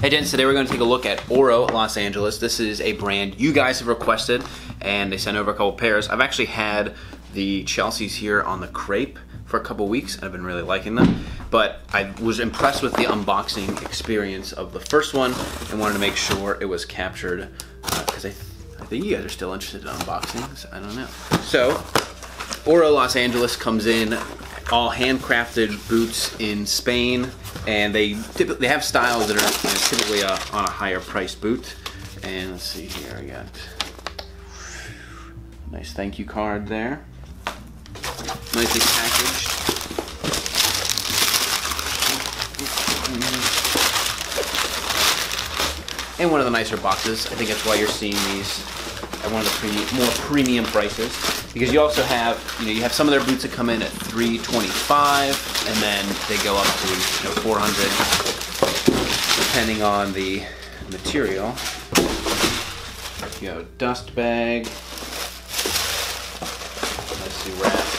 Hey gents, today we're going to take a look at Oro Los Angeles. This is a brand you guys have requested and they sent over a couple pairs. I've actually had the Chelsea's here on the crepe for a couple weeks and I've been really liking them. But I was impressed with the unboxing experience of the first one and wanted to make sure it was captured because uh, I, th I think you guys are still interested in unboxings. I don't know. So, Oro Los Angeles comes in all handcrafted boots in Spain, and they typically they have styles that are typically a, on a higher price boot. And let's see here, I got nice thank you card there, nicely packaged. And one of the nicer boxes. I think that's why you're seeing these at one of the more premium prices. Because you also have you know you have some of their boots that come in at 325 and then they go up to you know 400 depending on the material. You know dust bag. Nicely wrapped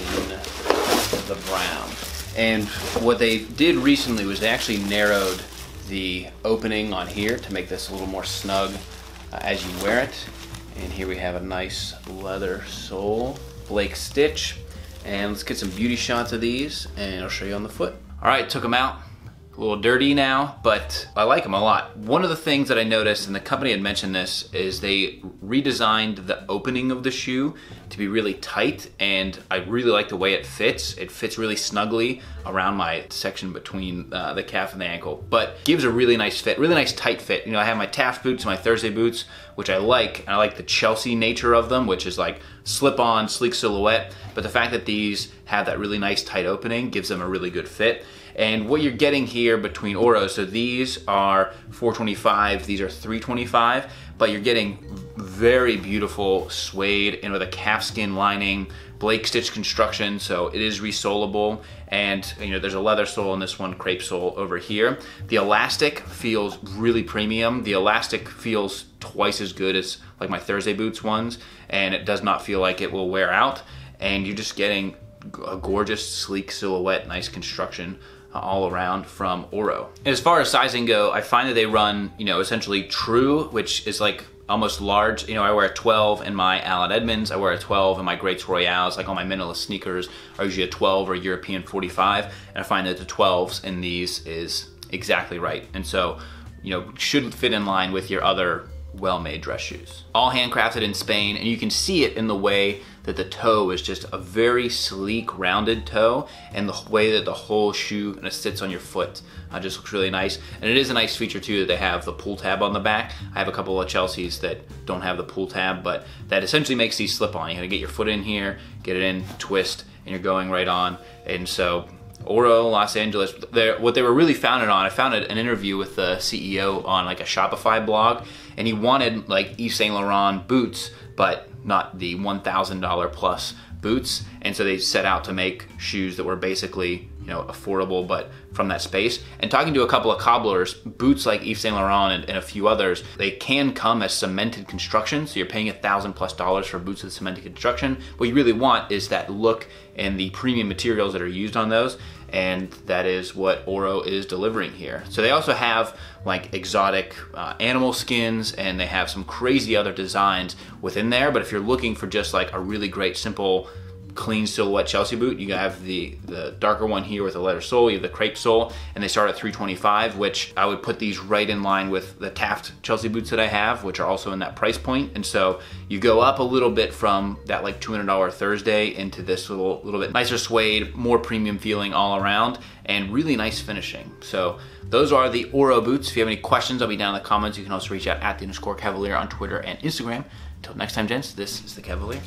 in the brown. And what they did recently was they actually narrowed the opening on here to make this a little more snug uh, as you wear it. And here we have a nice leather sole, Blake Stitch. And let's get some beauty shots of these and I'll show you on the foot. All right, took them out a little dirty now, but I like them a lot. One of the things that I noticed, and the company had mentioned this, is they redesigned the opening of the shoe to be really tight, and I really like the way it fits. It fits really snugly around my section between uh, the calf and the ankle, but gives a really nice fit, really nice tight fit. You know, I have my Taft boots, my Thursday boots, which I like, and I like the Chelsea nature of them, which is like slip-on, sleek silhouette, but the fact that these have that really nice tight opening gives them a really good fit. And what you're getting here between Oro, so these are 425, these are 325, but you're getting very beautiful suede and with a calfskin lining, Blake stitch construction, so it is resolable. And you know, there's a leather sole in this one, crepe sole over here. The elastic feels really premium. The elastic feels twice as good as like my Thursday boots ones, and it does not feel like it will wear out. And you're just getting a gorgeous, sleek silhouette, nice construction uh, all around from Oro. And as far as sizing go, I find that they run, you know, essentially true, which is like almost large. You know, I wear a 12 in my Allen Edmonds, I wear a 12 in my Greats Royales, like all my minimalist sneakers are usually a 12 or European 45, and I find that the 12s in these is exactly right. And so, you know, should fit in line with your other well-made dress shoes. All handcrafted in Spain, and you can see it in the way that the toe is just a very sleek, rounded toe, and the way that the whole shoe kind of sits on your foot uh, just looks really nice. And it is a nice feature too that they have the pull tab on the back. I have a couple of Chelsea's that don't have the pull tab, but that essentially makes these slip on. You gotta get your foot in here, get it in, twist, and you're going right on. And so Oro, Los Angeles. what they were really founded on, I found an interview with the CEO on like a Shopify blog, and he wanted like Yves Saint Laurent boots, but not the $1,000 plus boots. And so they set out to make shoes that were basically you know, affordable, but from that space. And talking to a couple of cobblers, boots like Yves Saint Laurent and, and a few others, they can come as cemented construction. So you're paying a thousand plus dollars for boots with cemented construction. What you really want is that look and the premium materials that are used on those. And that is what Oro is delivering here. So they also have like exotic uh, animal skins and they have some crazy other designs within there. But if you're looking for just like a really great, simple, clean silhouette Chelsea boot. You have the, the darker one here with the leather sole, you have the crepe sole, and they start at 325, which I would put these right in line with the Taft Chelsea boots that I have, which are also in that price point. And so you go up a little bit from that like $200 Thursday into this little, little bit nicer suede, more premium feeling all around, and really nice finishing. So those are the Oro boots. If you have any questions, I'll be down in the comments. You can also reach out at the underscore Kavalier on Twitter and Instagram. Until next time, gents, this is the Kavalier.